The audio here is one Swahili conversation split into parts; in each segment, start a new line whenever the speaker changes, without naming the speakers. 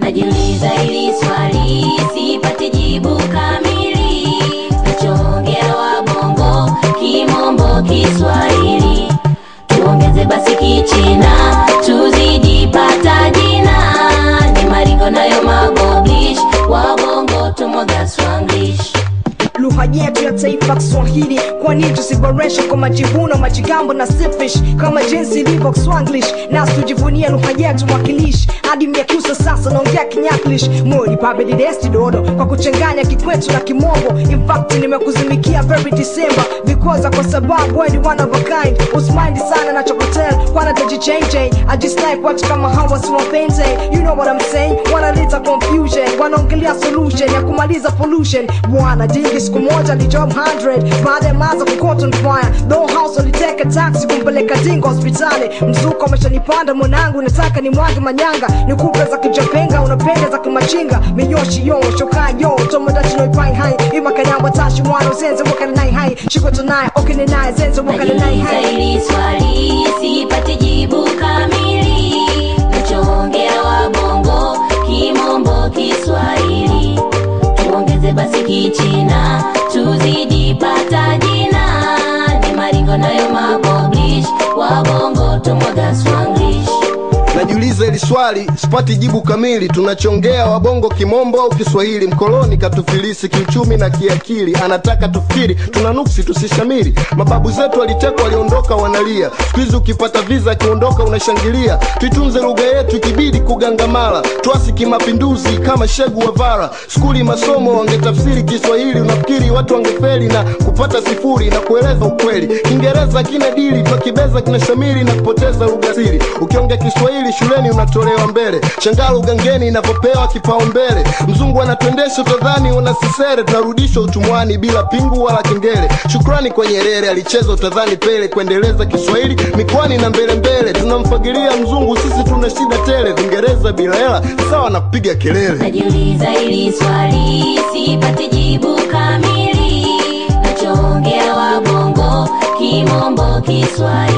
najiuliza hili swali sipati jibu
lugha yetu ya taifa kiswahili. Kwa nini tusiboreshe kwa majivuno majigambo na sifish kama jinsi ilivyo kiswanglish nasi tujivunie lugha yetu mwakilishi. Hadi miakusa sasa naongea kinyaklish. Moli pabedi desti dodo. Kwa kuchanganya kikwetu na kimombo. Infact nimekuzimikia very december. Because kwa sababu wewe one of a kind. Usmindi sana na chokotel kwana tajichenje i just like watu kama hawa siwapenze you know what i'm saying? Wanaleta confusion wanaongelea solution ya kumaliza pollution bwana dingi siku moja ni job 100 baada ya maza kukoton fire no house uliteka taxi kumpeleka dingo hospitali mzuko ameshanipanda mwanangu nataka ni mwage manyanga nikupe za kijapenga unapenda za kimachinga minyoshi yo shoka yo tomodachi no ipai hai imakanyamba tashi mwana usenze wakana nai hai shiko tunaye okene naye zenze wakana nai hai
sipati jibu kamili naimago blish wabongo tumbo that's one
najiuliza hili swali sipati jibu kamili. Tunachongea wabongo kimombo au kiswahili? Mkoloni katufilisi kiuchumi na kiakili. Anataka tufikiri tuna nuksi tusishamiri. Mababu zetu walitekwa waliondoka wanalia. Siku hizi ukipata viza akiondoka unashangilia. Tuitunze lugha yetu ikibidi kugangamala. Twasi kimapinduzi kama shegu wa vara. Skuli masomo wangetafsiri kiswahili. Unafikiri watu wangefeli na kupata sifuri na kueleza ukweli. Kiingereza kina dili twakibeza kinashamiri na kupoteza lugha siri ukiongea kiswahili shuleni unatolewa mbele. Shangalo gangeni inapopewa kipaumbele. Mzungu anatuendesha utadhani unasisere tunarudishwa utumwani bila pingu wala kengele. Shukrani kwa nyerere alicheza utadhani pele kuendeleza kiswahili mikwani na mbele mbele. Tunamfagilia mzungu sisi tuna shida tele. Vingereza bila hela sawa na kupiga kelele.
Najiuliza hili swali sipati jibu kamili. Nachoongea wabongo kimombo kiswahili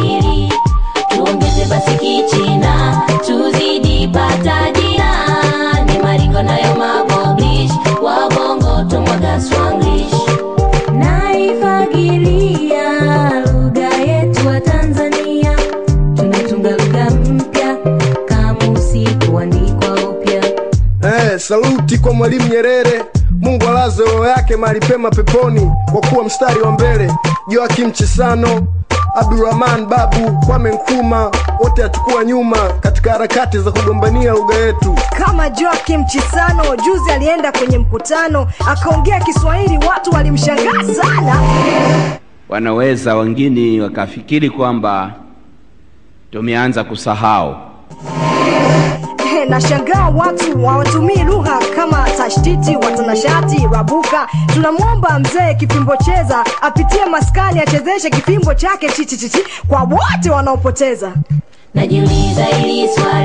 saluti kwa mwalimu Nyerere. Mungu alaze roho yake mahali pema peponi, kwa kuwa mstari wa mbele. Joakim Chisano, Abdurrahman Babu, Kwame Nkrumah, wote hatukuwa nyuma katika harakati za kugombania lugha yetu.
kama joakim chisano juzi alienda kwenye mkutano akaongea kiswahili watu walimshangaa sana
wanaweza wengine wakafikiri kwamba tumeanza kusahau
nashangaa watu wawatumii lugha kama tashtiti watanashati rabuka tunamwomba mzee kipimbo cheza apitie maskani achezeshe kipimbo chake chichichichi kwa wote wanaopoteza.
Najiuliza iliswa